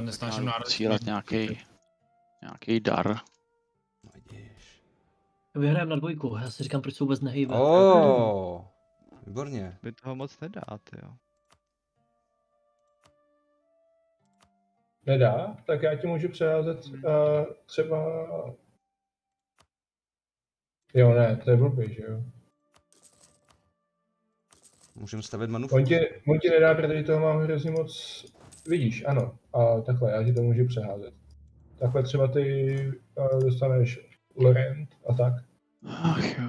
Nesnáším národ. Cílet nějaký, nějaký dar. Vyhrajeme na dvojku, já si říkám, proč se vůbec nehýbe. Oh, výborně. Vy toho moc nedáte, jo. Nedá? Tak já ti můžu přeházet uh, třeba... Jo, ne, to je blbý, že jo. Můžeme stavět manu. On ti, on ti nedá, protože toho mám hrozně moc... Vidíš, ano. A takhle, já ti to můžu přeházet. Takhle třeba ty dostaneš Laurent a tak. Ach jo.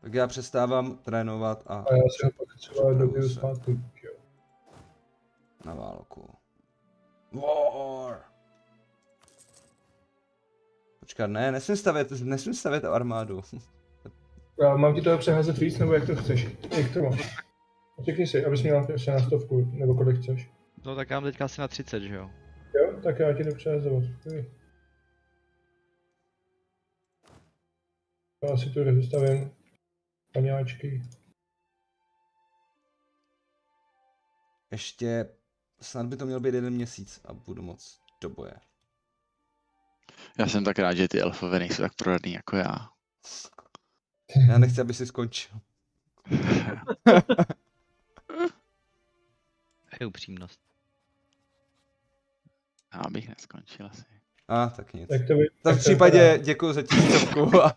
Tak já přestávám trénovat a A já si ho pak třeba dobiju zpátky. Jo. na válku. War! Počkat, ne, nesmím stavět, nesmím stavět armádu. A mám ti toho přeházet víc, nebo jak to chceš? Jak to máš? Řekni si, abys měl na stovku, nebo kolik chceš. No tak já mám teďka asi na 30, že jo? Jo, tak já ti to přehazovat. Já si tu rozestavím paňáčky. Ještě snad by to měl být jeden měsíc a budu moc do boje. Já jsem tak rád, že ty elfové nejsou tak proradný jako já. Já nechci, aby si skončil. Je upřímnost. Já bych neskončil asi. A, tak nic. Tak to by, Tak v to případě děkuji za tisícovku a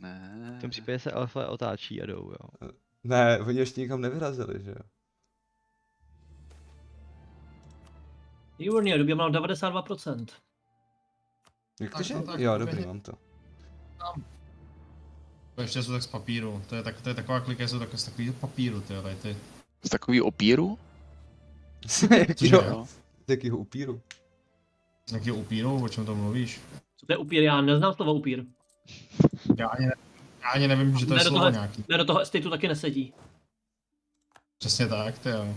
Ne. V tom případě se alfa otáčí a jdou, jo. ne, oni ještě nikam nevyrazili, že jo. Výborně, době mám 92%. Jak to, Tak že? tak, Jo, to dobrý, mám to. To ještě jsou tak z papíru. To je, tak, to je taková klika, jsou tak z takového papíru, ty tady ty. Z takový opíru? Jakýho, Jo. jakýho upíru? Jaký upíru, o čem to mluvíš? Co to je upír? Já neznám slovo upír. Já ani, ne, já ani nevím, že to je Ne, do slovo toho- nějaký. Ne, do toho stateu taky nesedí. Přesně tak, ty jo.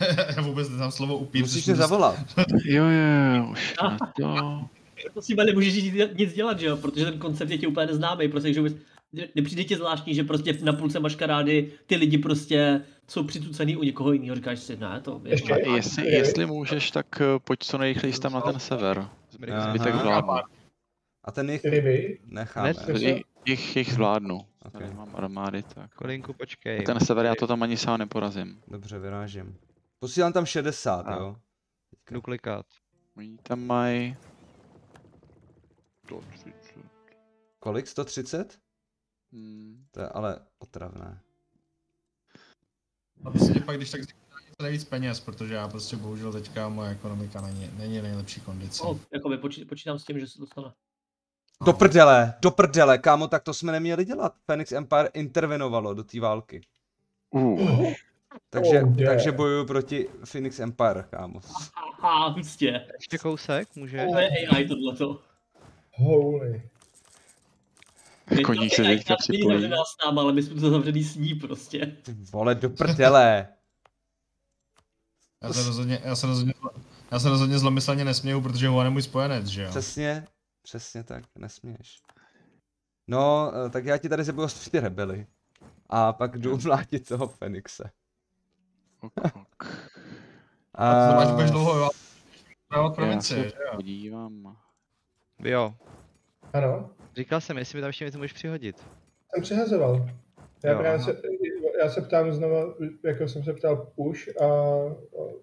já vůbec neznám slovo upír. Musíš mě zavolat. Jo, jo, už na to. To si nemůžeš nic- nic dělat, že jo? Protože ten koncept je ti úplně neznámý, prostě, že vůbec nepřijde ti zvláštní, že prostě na půlce maškarády ty lidi prostě jsou přitucený u někoho jiného, říkáš si, ne, to je Ještě? A jestli, jestli můžeš, tak eh, pojď co nejrychleji tam na ten sever. Zbytek zvládnu. A ten jich necháme. Ne, Jich, jich, jich zvládnu. Ok. Tady mám armády, tak. Kolinku, počkej. Ten sever já to tam ani sám neporazím. Dobře, vyrážím. Posílám tam 60, A. jo. Jdu klikat. Oni tam mají... Kolik? 130? Hmm. To je ale otravné. Aby si tě pak, když tak něco nejvíc peněz, protože já prostě bohužel teďka moje ekonomika není, není nejlepší kondici. No, jakoby počít, počítám s tím, že se to stane. Do prdele, do prdele, kámo, tak to jsme neměli dělat. Phoenix Empire intervenovalo do té války. Uh, Takže, Oh, yeah. takže bojuju proti Phoenix Empire, kámo. Aha, hustě. Ještě kousek, může? To je AI tohleto. Holy. Koník se AI teďka připojí. s náma, ale my jsme to zavřený s ní prostě. Ty vole, do prdele. Já se rozhodně, já se rozhodně, já se rozhodně zlomyslně nesměju, protože Juan je můj spojenec, že jo? Přesně, přesně tak, nesměš. No, eh, tak já ti tady zabuju ty rebely. A pak jdu mlátit toho Fenixe. ok, ok. A to máš budeš dlouho, jo? Já se podívám. Jo. Ano, Říkal jsem, jestli mi tam ještě něco můžeš přihodit. jsem přehazoval. Já, Jo, právě se, já se ptám znova, jako jsem se ptal už a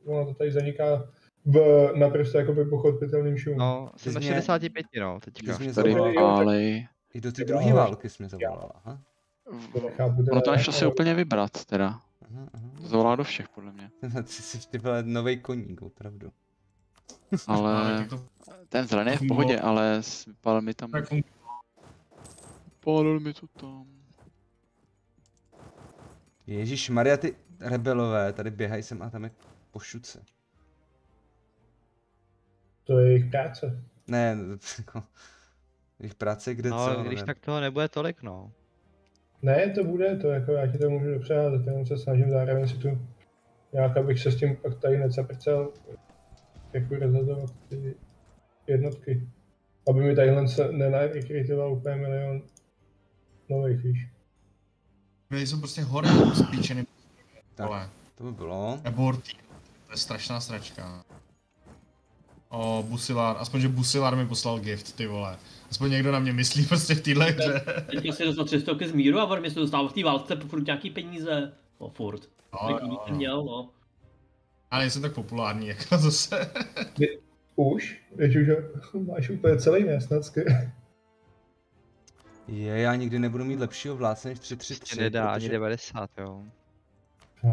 ono to tady zaniká v naprosto jakoby pochopitelným šumu. No, jsem na jsi mě- 65, no, teďka. jsi mě Tady zavolala. válej. I do té druhé ale- války jsi mě zavolala, aha. Ono to nešlo si ale- úplně vybrat, teda. aha, aha. To zavolá do všech, podle mě. Ty jsi ty vole novej koník, opravdu. Ale Ale to ten zelený je v pohodě, ale s- vypálil mi tam... tak funguje. Pálil mi to tam. Ježíš Maria, ty rebelové tady běhají sem a tam jak po šuce. To je jejich práce. Ne, jako... Jejich práce kde No, co, když ne? tak toho nebude tolik, no. Ne, to bude, to jako já ti to můžu dopřeházet, jenom se snažím zároveň si tu nějak, abych se s tím pak tady necaprcel, jako rozhazovat ty jednotky. Aby mi tadyhle se nenarekrytoval úplně milion nových, víš. Kde jsou prostě hory spíčeny, Tak. vole. To by bylo. Aborty. To je strašná sračka. O, Busilar, aspoň, že Busilar mi poslal gift, ty vole. Aspoň někdo na mě myslí prostě v téhle hře. Teďka si dostal 300 z míru a on se dostával v té válce furt nějaký peníze. No furt. No, Tak jo, to měl, no. Ale nejsem tak populární, jako zase. Už? Ho máš úplně celý nesnadsky. Je, já nikdy nebudu mít lepšího vládce než 333. Prostě nedá ani protože 90, jo.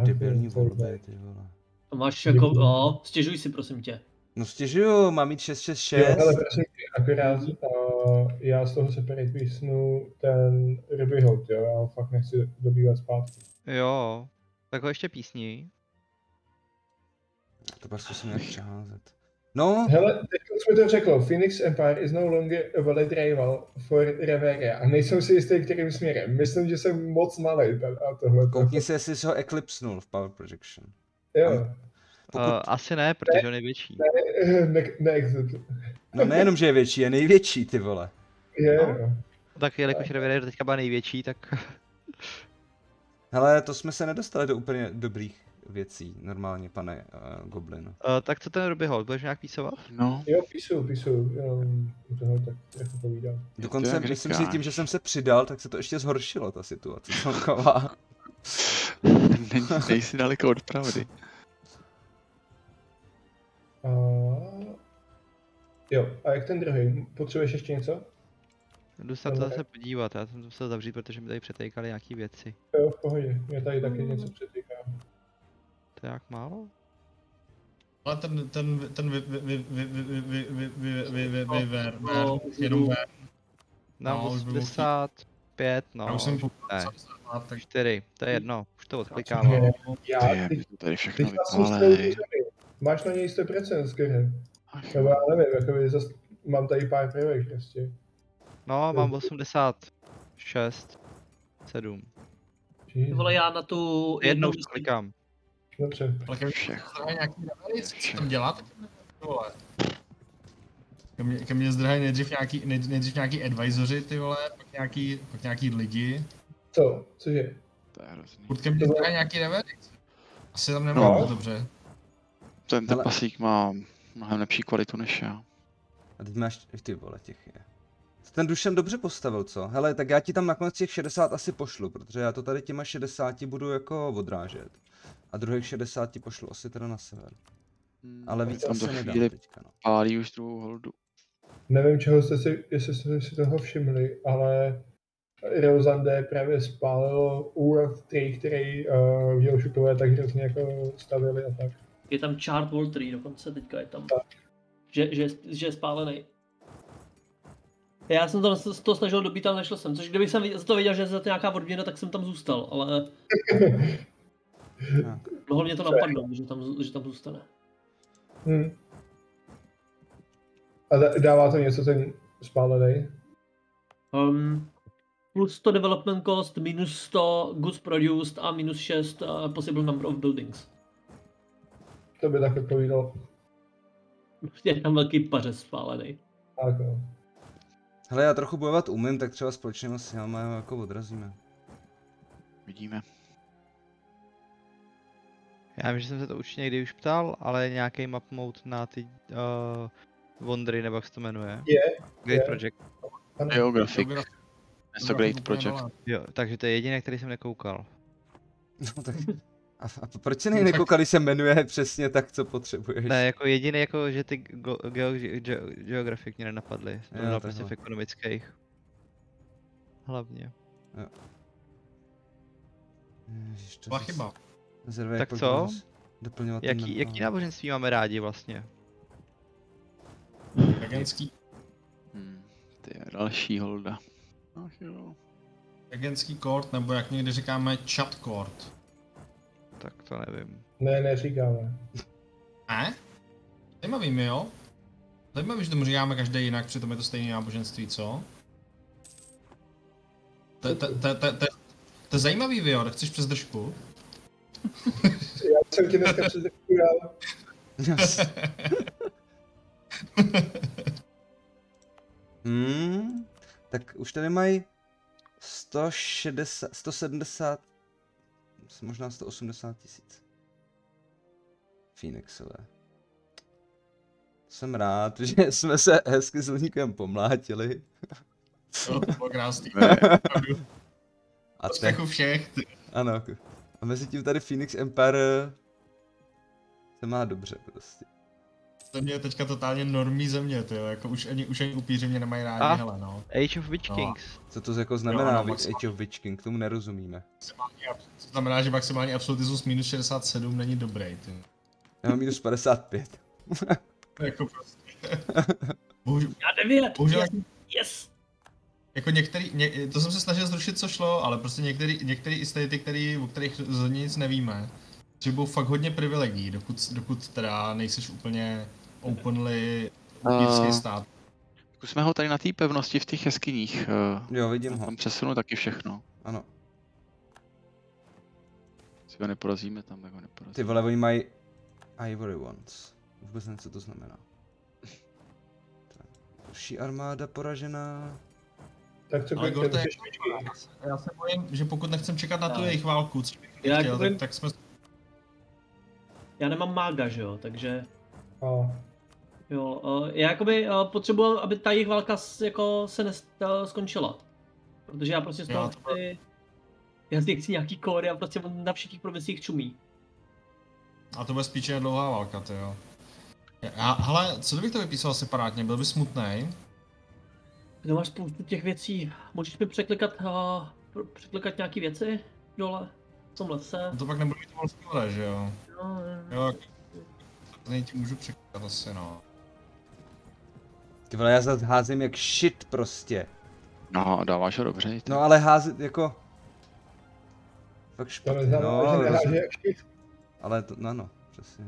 Debilní volby, ty vole. To máš jako, no, stěžuj si prosím tě. No stěžuju, mám mít 666. Jo, ale prosím tě, akorát uh, já z toho separate písnu ten ryby hout, jo, já ho fakt nechci dobývat zpátky. Jo. Tak ho ještě písní. To prostě se nějak přeházet. No, Hele, teď jsme to řekl, Phoenix Empire is no longer a valid rival for Reveria a nejsem si jistý, kterým směrem. Myslím, že jsem moc malý a tohle. koukni se, jestli jsi ho eclipsnul v Power Projection. Jo, Pokud- Uh, asi ne, protože on je větší. ne, neexistuje. No nejenom, že je větší, je největší, ty vole. Je, No. jo. Tak jelikož Reverie teďka byla největší, tak Hele, to jsme se nedostali do úplně dobrých věcí, normálně, pane uh, Goblin. Uh, tak co ten Ruby Hold, budeš nějak písovat? No, Jo, píšu, píšu, jenom toho tak jako povídám. Dokonce jak myslím si, že tím, říkáš. že jsem se přidal, tak se to ještě zhoršilo, ta situace celková. Není, nejsi daleko od pravdy. A... Jo, a jak ten druhý? Potřebuješ ještě něco? Jdu se na to zase podívat, já jsem to musel zavřít, protože mi tady přetejkaly nějaký věci. Jo, v pohodě, mě tady taky něco přetýká. To je jak málo? Ale ten, ten, ten vyver, jenom ver. Na 85, no. Já už jsem ne, 4, to je jedno, už to odklikám. Já, ty, tady všechno vypálený. Máš na něj 100% z hry. Já nevím, jakoby zase mám tady pár prvek prostě. No, mám 86, 7. Vole, já na tu jednou, jednou klikám. Dobře. Ale Všechno. zdrhají nějaký levely, co tam dělat? Vole. Ke mně, ke mně zdrhají nejdřív nějaký, nej, nejdřív nějaký advisoři, ty vole, pak nějaký, pak nějaký lidi. Co? Cože? To je hrozný. Furt ke mně To- zdrhají nějaký levely. Asi tam nemám No. dobře. Ten Hele. trpaslík má mnohem lepší kvalitu než já. A teď máš, ty vole, těch je. Ten dušem dobře postavil, co? Hele, tak já ti tam nakonec těch 60 asi pošlu, protože já to tady těma 60 budu jako odrážet. A druhých 60 ti pošlu asi teda na sever. Ale víc Tam asi nedám chvíli teďka, no. pálí už druhou holdu. Nevím, čeho jste si, jestli jste si toho všimli, ale Rosande právě spálilo úrod tří, který uh, v Joshutové tak hrozně jako stavili a tak. Je tam chart Wall 3 dokonce, teďka je tam. Že, že, že je spálený. Já jsem tam to snažil dobít, ale nešel jsem. Což kdybych jsem za to věděl, že je za to nějaká odměna, tak jsem tam zůstal, ale Mohlo mě to napadnout, že tam, že tam zůstane. Hm. A dává to něco ten spálený? Um, plus 100 development cost, minus 100 goods produced a minus 6 uh, possible number of buildings. To by tak odpovídalo. Je tam velký pařez spálený. Tak jo. Hele, já trochu bojovat umím, tak třeba společnými silami ho jako odrazíme. Vidíme. Já vím, že jsem se to určitě někdy už ptal, ale nějaký map mode na ty uh, Wondery, nebo jak se to jmenuje. Je, Great je. Project. Geographic. Geographic Něco Great Project. Jo, takže to je jediné, který jsem nekoukal. No tak... A, a proč se nej nekoukal, když se jmenuje přesně tak, co potřebuješ? Ne, jako jediný, jako že ty go, geo, ge, Geographic mě nenapadly. Jo, To bylo prostě v ekonomických. Hlavně. Ježiš, to Byla chyba. Zerve, Tak co? Doplňovat ten Jaký, map, jaký no. náboženství máme rádi vlastně? Agentský, Hmm. Ty je další holda. Ach jo. kort, nebo jak někdy říkáme chat kort. Tak to nevím. Ne, neříkáme. Ne? Zajímavý mi, jo? Zajímavý, že tomu říkáme každý jinak, přitom je to stejné náboženství, co? To- to- to- to- to- To je zajímavý, Vio, chceš přes držku? Já jsem ti dneska dal. Hmm, tak už tady mají 160, 170, možná 180 tisíc. Phoenixové. Jsem rád, že jsme se hezky s Luníkem pomlátili. Jo, to bylo krásný. Ne. A te, všech. Ty. ano. A mezi tím tady Phoenix Empire se má dobře prostě. Země je teďka totálně normí země, ty jo, jako už ani, už ani upíři mě nemají rádi, A? hele no. Age of Witch No. Kings. Co to jako znamená jo, maximálně. Age of Witch King, tomu nerozumíme. To znamená, že maximální absolutismus minus 67 není dobrý, ty. Já mám minus 55. Jako prostě. Bohužel, Já devět! bohužel Yes! Jako některý, ně, to jsem se snažil zrušit, co šlo, ale prostě některý, některý estaty, který, o kterých rozhodně nic nevíme, že budou fakt hodně privilegií, dokud, dokud teda nejseš úplně openly A- stát. Zkusme ho tady na té pevnosti v těch jeskyních. eh, Jo, vidím ho. Tam přesunu taky všechno. Ano. Si ho neporazíme tam, jak ho neporazíme. Ty vole, oni mají Ivory Ones. Vůbec nevím, co to znamená. Tak, Další armáda poražená. Tak co Ale Gorte, já se bojím, že pokud nechcem čekat na tu No. jejich válku, co bych Já chtěl, jako tak, tak jsme Já nemám mága, že jo, takže... A, Jo, uh, já jakoby uh, potřebuji, aby ta jejich válka jako se nest, skončila. Protože já prostě z toho to- chci... Já si chci nějaký kódy a prostě on na všech těch provinciích čumí. A to bude spíš jen dlouhá válka, ty jo. Já, hele, co kdybych to vypísal separátně, byl by smutný. Ty máš spoustu těch věcí. Můžeš mi překlikat, uh, překlikat nějaký věci dole? V tom lese? To pak nebudu mít moc skvěle, že jo. No, Jo, jako- to nejti můžu překat asi, no. Ty vole, já zase házím jak shit prostě. No, dáváš ho dobře. ty. No ale házet jako... Fakt to špatně, no, ale, ale to, no, no, přesně.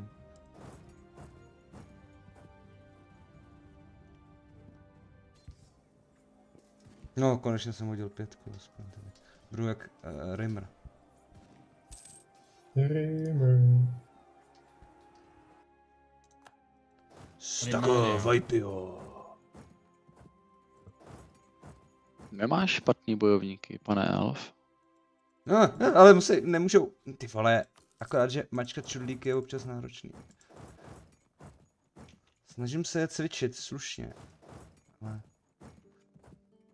No, konečně jsem hodil pětku, aspoň tedy. Budu jak uh, Rimmer. Rimmer. Stago, Vajpio. Nemáš špatný bojovníky, pane Elf. No, no, ale musí, nemůžou, ty vole, akorát, že mačka čudlík je občas náročný. Snažím se je cvičit slušně. Ale...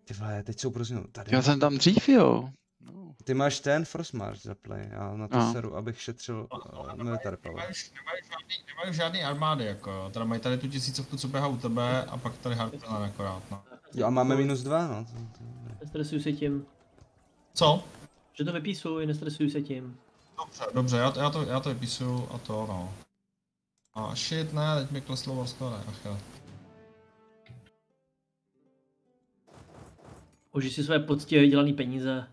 Ty vole, teď jsou prostě tady. Já jsem tam dřív, jo. No. Ty máš ten Frostmarch za play, já na to No. seru, abych šetřil uh, military power. Nemají, nemají, žádný, nemají žádný armády, jako jo. Teda mají tady tu tisícovku, co běhá u tebe, a pak tady Harpelen akorát, no. Jo a máme minus dva, no. To, to, je dobré. Nestresuj se tím. Co? Že to vypísuj, nestresuj se tím. Dobře, dobře, já, to- já, to, já to vypisuju a to, no. A shit, ne, teď mi kleslo Warstone, ach jo. Užij si své poctivě vydělané peníze.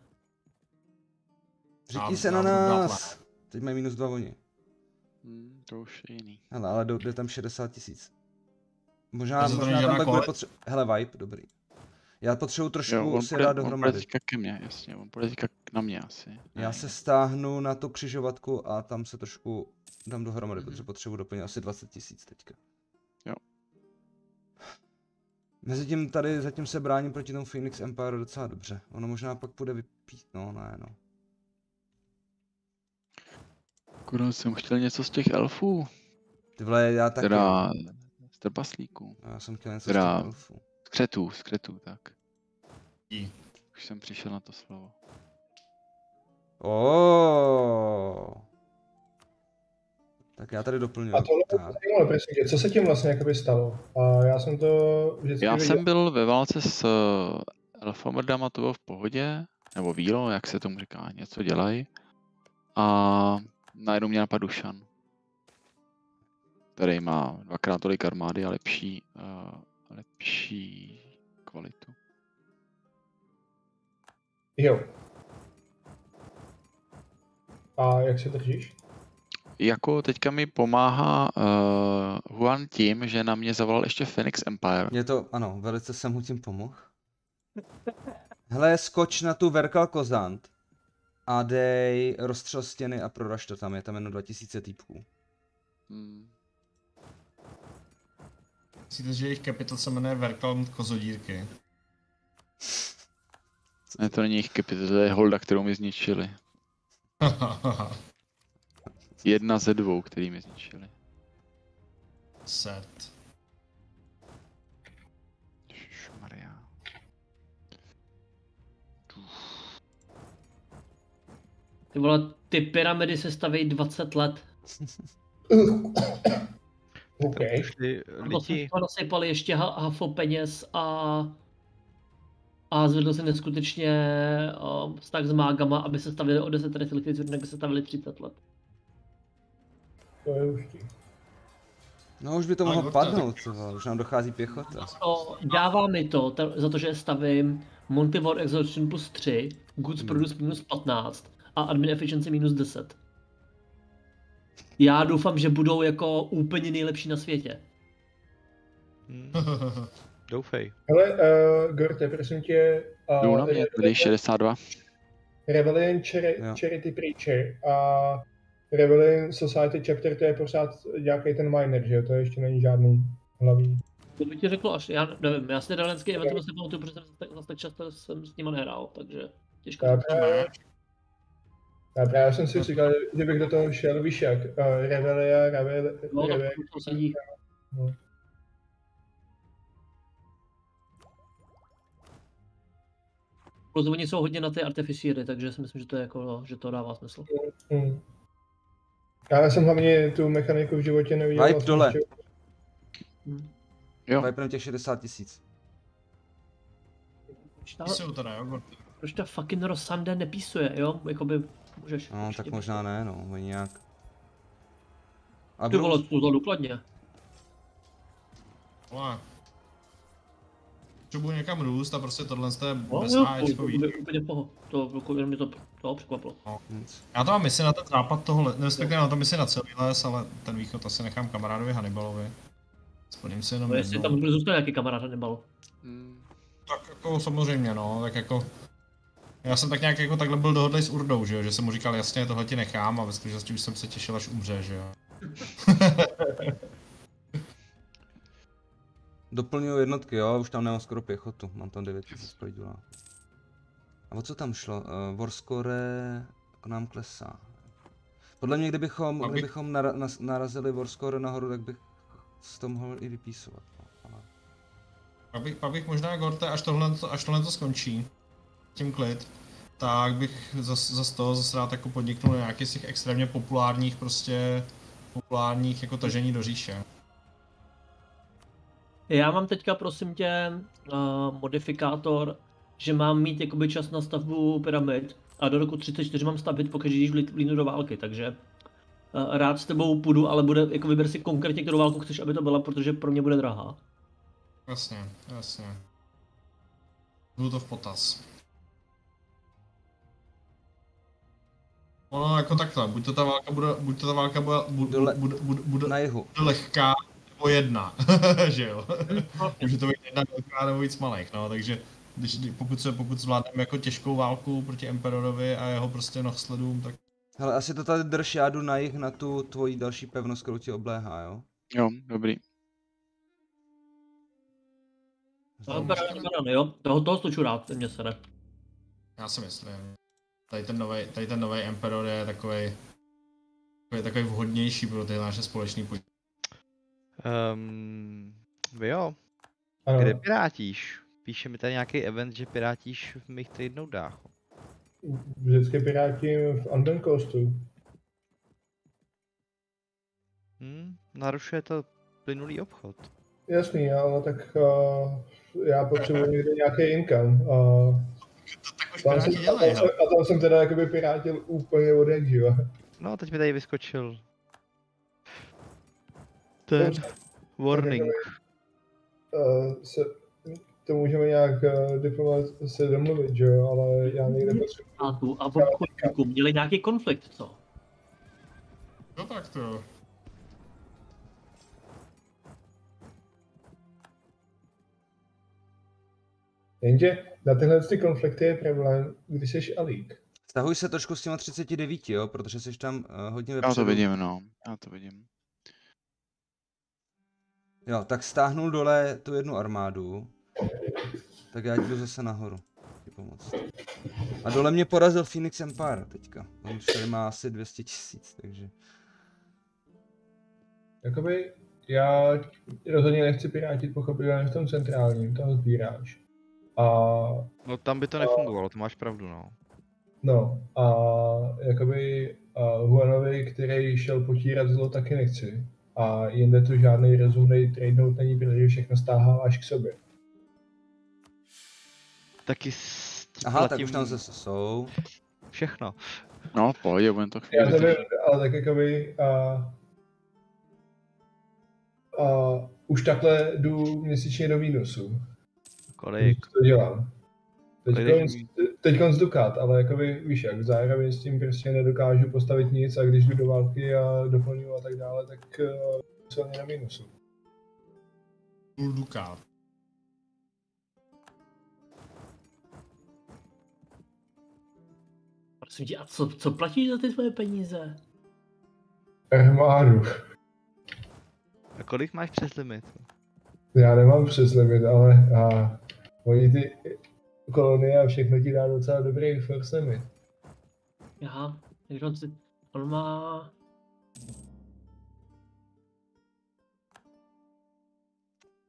Já- se na nás. Teď mají minus dva oni. Hmm, to už je jiný. Hele, ale jde tam 60 tisíc. Možná, to možná tam pak bude potřeba... Hele, vibe, dobrý. Já potřebuji trošku Jo, on si dát on půjde dohromady. teďka ke mně, jasně, on půjde teďka na mě asi. Já Ne, se stáhnu na tu křižovatku a tam se trošku dám dohromady, Mhm. protože potřebuji doplnit asi 20 tisíc teďka. Mezitím tady zatím se bráním proti tomu Phoenix Empire docela dobře. Ono možná pak bude vypít, no ne no. Akorát jsem chtěl něco z těch elfů, Ty vole, já taky. teda z trpaslíků, Já jsem chtěl něco teda- z těch elfů. z křetů, z křetů, tak. Jí. Už jsem přišel na to slovo. Oh. Tak já tady doplňuji. A tohle Tak. prosím tě, co se tím vlastně jakoby stalo? A já jsem to vždycky Já viděl. jsem byl ve válce s eh, Elfomrdama, to bylo v pohodě, nebo vílo, jak se tomu říká, něco dělají. A najednou mě napadl Dušan, který má dvakrát tolik armády a lepší, uh, lepší kvalitu. Jo. A jak se držíš? Jako teďka mi pomáhá uh, Huan tím, že na mě zavolal ještě Phoenix Empire. Je to, ano, velice jsem mu tím pomohl. Hele, skoč na tu Verkal Kozant a dej rozstřel stěny a proraž to tam, je tam jenom 2000 týpků. Hmm. Myslíte, že jejich capital se jmenuje Verkland Kozodírky? Ne, to není jejich kepy, to je holda, kterou mi zničili. Jedna ze dvou, který mi zničili. Set. Maria. Ty vole, ty pyramidy se staví 20 let. OK. Lidi, to nasypali ještě ha- hafo peněz a a zvedl se neskutečně uh, vztah s mágama, aby se stavili o 10 let by se stavili 30 let. To je hustý. No už by to Ale mohlo padnout, co už nám dochází pěchota. To dává mi to, ta, za to, že stavím Monty War Exhaustion plus 3, Goods Hmm. Produce minus 15 a Admin Efficiency minus 10. Já doufám, že budou jako úplně nejlepší na světě. hm, doufej. Hele, uh, Gorte, prosím tě, uh, na mě, tady 62. Rebellion Chari-. Charity Preacher a Rebellion Society Chapter, to je pořád nějaký ten miner, že jo? To ještě není žádný hlavní. To by ti řeklo až, já nevím, já si ty dalenský event moc nepamatuju, protože jsem zase tak, často jsem s nima nehrál, takže těžko. Já právě, já právě jsem si říkal, že bych do toho šel, víš jak, uh, Revelia, Revel, No, tak Revel, to sedí. No. Plus oni jsou hodně na ty artificiery, takže si myslím, že to, je jako, že to dává smysl. hmm. Já jsem hlavně tu mechaniku v životě neviděl. Vibe dole. Hm. Jo, Vypneme těch 60 tisíc. Proč ta, Jsou jo, Gorty. proč ta fucking Rosande nepísuje, jo? Jakoby můžeš. No tak možná ne, no, oni nějak. A Ty budou- vole, to důkladně. Vole. Potřebuji někam růst a prostě tohle je No, bez jo, to, AEčkový. to, úplně poho. To, jenom mě to, to překvapilo. Nic. Já to mám misi na ten západ tohle, respektive na to misi na celý les, ale ten východ asi nechám kamarádovi Hannibalovi. Splním si jenom No, jestli tam bude zůstat nějaký kamarád Hannibal. Mm, Tak jako samozřejmě no, tak jako... Já jsem tak nějak jako takhle byl dohodlý s Urdou, že jo, že jsem mu říkal jasně, tohle ti nechám a ve skutečnosti už jsem se těšil, až umře, že jo. Doplňuju jednotky, jo, už tam nemám skoro pěchotu, mám tam 9000 projdulá. A o co tam šlo? Uh, Warscore k nám klesá. Podle mě, kdybychom, bych- kdybychom nara, nas, narazili Warscore nahoru, tak bych to mohl i vypísovat. No, ale... Pak bych, pak bych možná Gorte, až tohle, až tohle to skončí, tím klid, tak bych zas, zas toho zase rád jako podniknul nějaký z těch extrémně populárních prostě populárních jako tažení do říše. Já mám teďka, prosím tě, uh, modifikátor, že mám mít jakoby čas na stavbu pyramid a do roku 34 mám stavit, pokud když línu do války, takže uh, rád s tebou půjdu, ale bude, jako vyber si konkrétně, kterou válku chceš, aby to byla, protože pro mě bude drahá. Jasně, jasně. Budu to v potaz. Ono jako takhle, buď to ta válka bude, buď to ta válka bude, bude, bude, bude, bude, Na jihu. bude lehká, nebo jedna, že jo. Může to být jedna velká nebo víc malých, no, takže když, pokud, se, pokud zvládneme jako těžkou válku proti Emperorovi a jeho prostě nohsledům, tak Hele, asi to tady drž, já jdu na jih na tu tvoji další pevnost, kterou ti obléhá, jo? jo, dobrý. Baran, baran, jo, toho, toho stoču rád, ten mě sere. já si myslím. Tady ten nový, tady ten nový Emperor je takový, takový, takový vhodnější pro ty naše společný pojď. Um, vy jo, Ano, kde pirátíš? Píše mi tady nějaký event, že pirátíš v mých tradenodách. vždycky pirátím v Anden Coastu. Hm, narušuje to plynulý obchod. Jasný, ale tak uh, já potřebuji někde nějaký income. Uh, Tak už tam jsem, Piráti a, tam dělají, jsem, a tam jsem teda jakoby pirátil úplně od jak živa. No, teď mi tady vyskočil ten warning. Uh, se, to můžeme nějak uh, diplomat se domluvit, že jo, ale já někde potřebuji. A tu a v obchodníku měli nějaký konflikt, co? No tak to. Jenže na tyhle ty konflikty je problém, když jsi alík. Stahuj se trošku s těma 39, jo, protože jsi tam uh, hodně Já vepředu. to vidím, no. Já to vidím. Jo, tak stáhnul dole tu jednu armádu. Tak já jdu zase nahoru. pomoct. A dole mě porazil Phoenix Empire teďka. On už tady má asi 200 tisíc, takže... Jakoby já rozhodně nechci pirátit pochopitelně v tom centrálním, toho sbíráš. A No tam by to nefungovalo, to máš pravdu, no. no, a jakoby a Huanovi, který šel potírat zlo, taky nechci. A jinde to žádný rozumný tradenout není, protože všechno stáháváš k sobě. Taky Aha, tak platím už tam zase jsou. všechno. No, pohodě, budeme to Já chvíli. to vím, držet. ale tak jakoby a, a už takhle jdu měsíčně do mínusu. Kolik? To dělám. Teď konc, Dukat, ale jakoby víš jak, zároveň s tím prostě nedokážu postavit nic a když jdu do války a doplňuju a tak dále, tak uh, silně na mínusu. Půl dukát. Prosím tě, a co, co platíš za ty tvoje peníze? Armádu. A kolik máš přes limit? Já nemám přes limit, ale a, oni ty kolonie a všechno ti dá docela dobrý first limit. Aha, takže on, si, on má...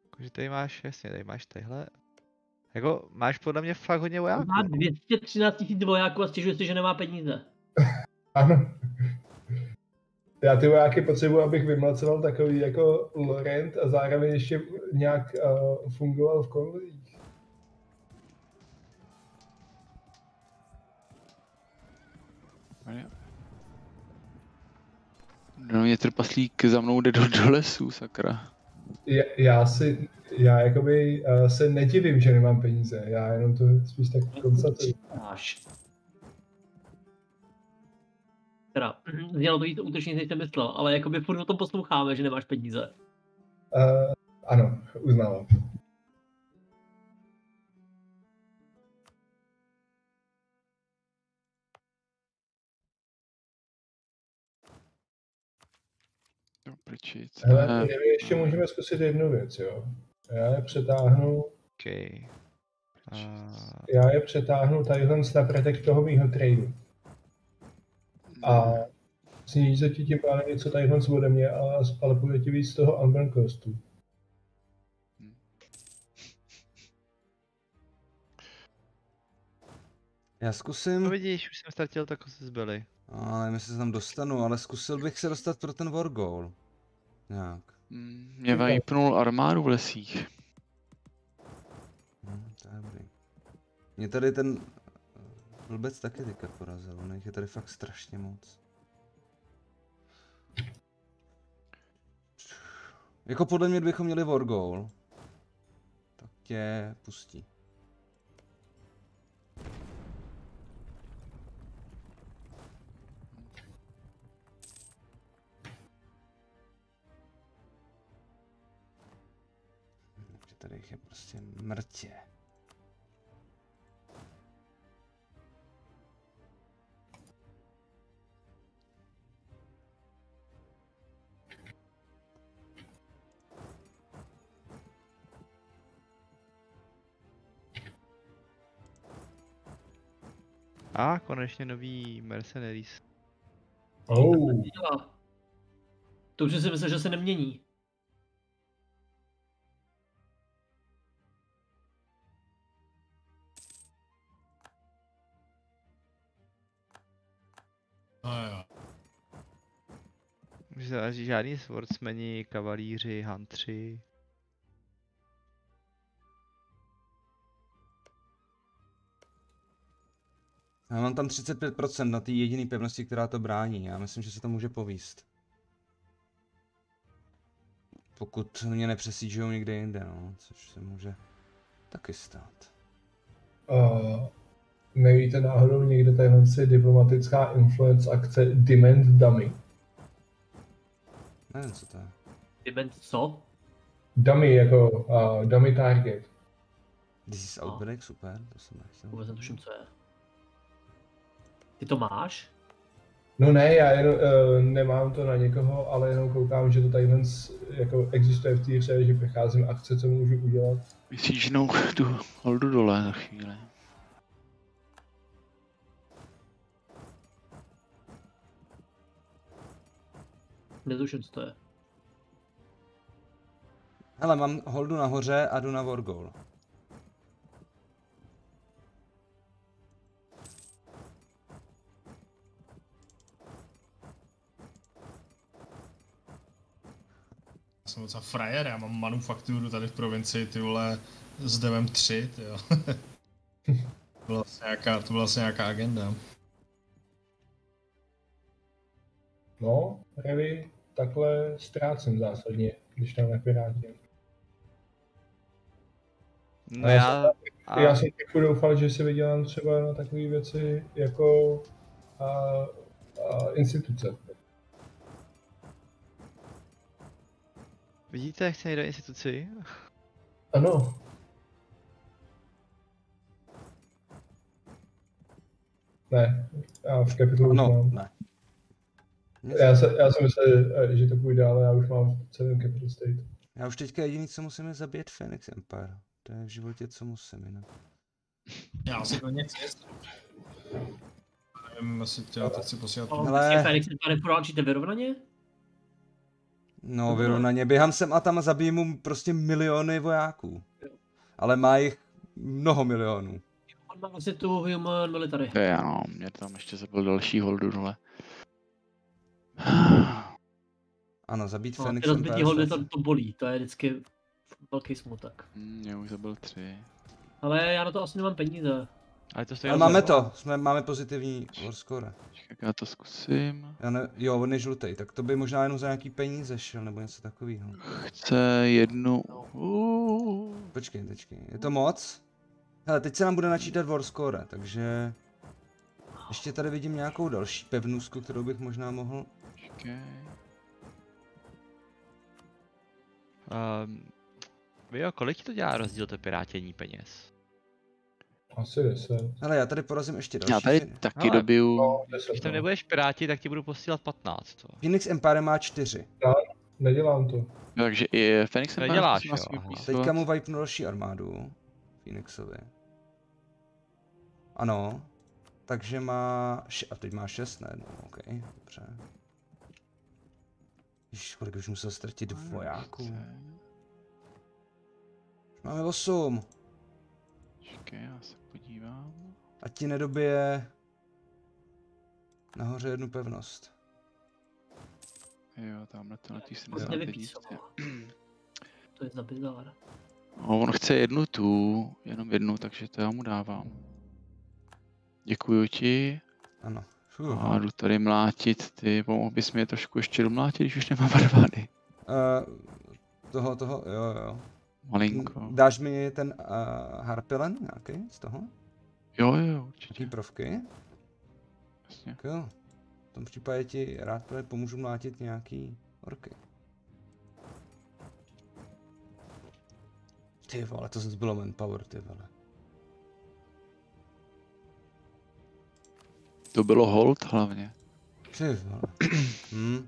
Jakože tady máš, jasně, tady máš tadyhle. Jako, máš podle mě fakt hodně vojáků. má 213 tisíc vojáků a stěžuje si, že nemá peníze. Ano. Já ty vojáky potřebuji, abych vymlacoval takový jako Laurent a zároveň ještě nějak uh, fungoval v konvojích. No mě trpaslík za mnou jde do, do lesů, sakra. Já, já si, já jakoby uh, se nedivím, že nemám peníze, já jenom to spíš tak konstatuji. Máš. Teda, znělo to víc útočně, než jsem myslel, ale jakoby furt o tom posloucháme, že nemáš peníze. Uh, ano, uznávám. Co Hele, my ještě můžeme zkusit jednu věc, jo. Já je přetáhnu, OK. A, já je přetáhnu tadyhle na pretek toho mýho tradu. A sníží se ti tím pádem něco tadyhle ode mě, ale, ale bude ti víc z toho unburn costu. Já zkusím, no vidíš, už jsem ztratil tak se zbyli. ale nevím, jestli se tam dostanu, ale zkusil bych se dostat pro ten war goal. Nějak. Mm, Mě vypnul armádu v lesích. Hm, to je dobrý. Mě tady ten blbec taky teďka porazil, on jich je tady fakt strašně moc. Jako podle mě, kdybychom měli war goal, tak tě pustí. Jich je prostě mrtě. A konečně nový Mercenaries. Oh. To už si myslel, že se nemění. Žádný swordsmeni, kavalíři, huntři. Já mám tam 35% na té jediné pevnosti, která to brání. Já myslím, že se to může povíst. Pokud mě nepřesížujou někde jinde, no, což se může taky stát. uh, nevíte náhodou někde tadyhle si diplomatická influence akce Demand Dummy? Nevím, co to je. Event co? Dummy jako uh, dummy target. This is No. Outbreak, super, to jsem nechtěl. Vůbec netuším, co je. Ty to máš? No ne, já jen, uh, nemám to na někoho, ale jenom koukám, že to tadyhle s- jako existuje v té hře, že přecházím akce, co můžu udělat. Vysížnou tu holdu dole za chvíli. Netuším, co to je. Hele, mám holdu nahoře a jdu na Wargol. Já jsem docela frajer, já mám manufakturu tady v provincii, ty vole, s devem 3, ty jo. to byla vlastně nějaká, to byla vlastně nějaká agenda. No, Revi, takhle ztrácím zásadně, když tam nepirátím. No A já já... A, Já jsem trochu doufal, že si vydělám třeba na takové věci jako a, a instituce. vidíte, jak chce jít do instituci? Ano. Ne, já v kapitolu už No, mám. ne. Já, se, já jsem myslel, že to půjde, ale já už mám v celém Capital State. Já už teďka jediný, co musím, je zabít Phoenix Empire. To je v životě, co musím jinak. Já si to něco jestli. Nevím, jestli tě teď si posílat. Ale prostě Fenix tady poráčíte vyrovnaně? No, vyrovnaně. Běhám sem a tam a zabijím mu prostě miliony vojáků. Ale má jich mnoho milionů. On má asi tu human military. To je ano, mě tam ještě zabil další holdu dole. Ano, zabít No, ty rozbití holdy snad to, to bolí, to je vždycky velký smutek. Mě už zabil tři. Ale já na to asi nemám peníze. Ale to stojí Ale máme to. to, jsme, máme pozitivní war score. Počkej, já to zkusím. Já ne, jo, on je žlutý, tak to by možná jenom za nějaký peníze šel, nebo něco takového. Chce jednu... Uh, Počkej, počkej, je to moc? Hele, teď se nám bude načítat war score, takže... Ještě tady vidím nějakou další pevnůzku, kterou bych možná mohl... Um, Vio, kolik ti to dělá rozdíl to pirátění peněz? Asi 10. Hele, já tady porazím ještě další. Já tady taky Hele. dobiju... No, 10. Když tam No. nebudeš piráti, tak ti budu posílat 15. To. Phoenix Empire má 4. Nedělám to. Takže i Fenix To Empire neděláš, jo. Teďka mu vipnu další armádu. Phoenixovi. Ano. Takže má... A teď má 6 najednou, ok, dobře. Ježiš, kolik už musel ztratit vojáků. Už máme 8. Počkej, já se podívám. A ti nedobije... Nahoře jednu pevnost. Jo, tamhle to na tý se 70 nevypísalo. To je za bizár. No, on chce jednu tu, jenom jednu, takže to já mu dávám. Děkuju ti. Ano. Fuh. A jdu tady mlátit ty, pomohl bys mi je trošku ještě domlátit, když už nemám armády. Uh, toho, toho, jo, jo. Malinko. Dáš mi ten uh, harpilen nějaký z toho? Jo, jo, určitě. Nějaký prvky? Jasně. Tak jo. V tom případě ti rád právě pomůžu mlátit nějaký orky. Ty vole, to zase bylo manpower, ty vole. To bylo hold hlavně. Ty vole. Hm.